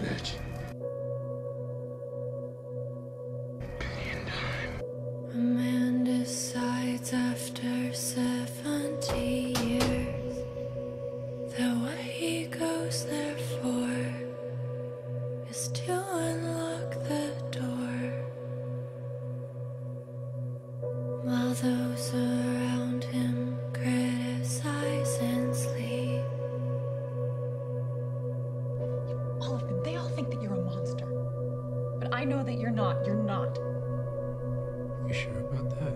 bitch. A man decides after 70 years that what he goes there for is to unlock But I know that you're not. You're not. You sure about that?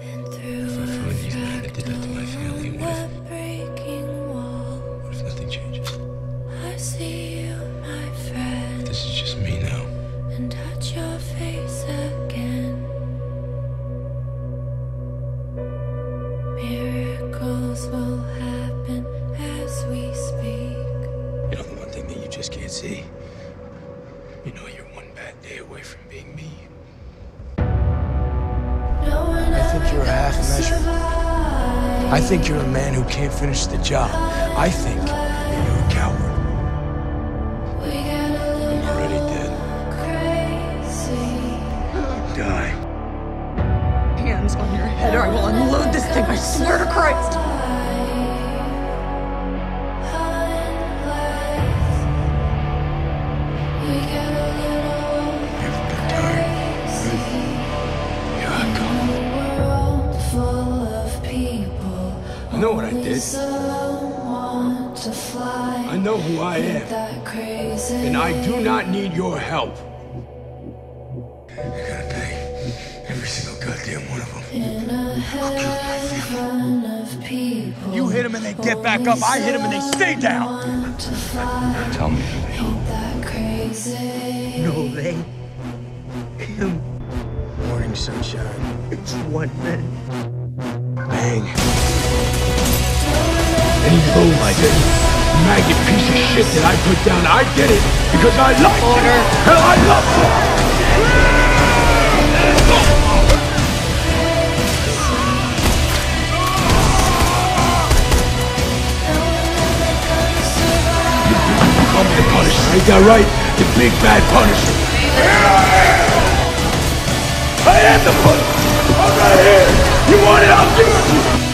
And If I find these men that did that to my family, fractal what if- web wall, What if nothing changes? I see you, my friend. This is just me now. and touch your face again. Miracles will happen as we speak. You know the one thing that you just can't see? You know you're one bad day away from being me. I think you're a half measure. I think you're a man who can't finish the job. I think you're a coward. We get a I'm already dead. crazy. Die. Hands on your head or I will unload this thing. I swear to Christ. I know what I did. Some want to fly. I know who I am. And I do not need your help. You're gonna pay. Every single goddamn one of them. In a heaven of people. You hit them and they get back up. I hit them and they stay down. Want to fly. Tell me who they are. That crazy. No, they. Him. Morning sunshine. It's one man. Bang any move like this maggot piece of shit that I put down, I did it because I love Order. Hell, I love it. I'm the Punisher, ain't that right? The big bad Punisher. Here I am. I am the Punisher. I'm right here. You want it? I'll give it to you.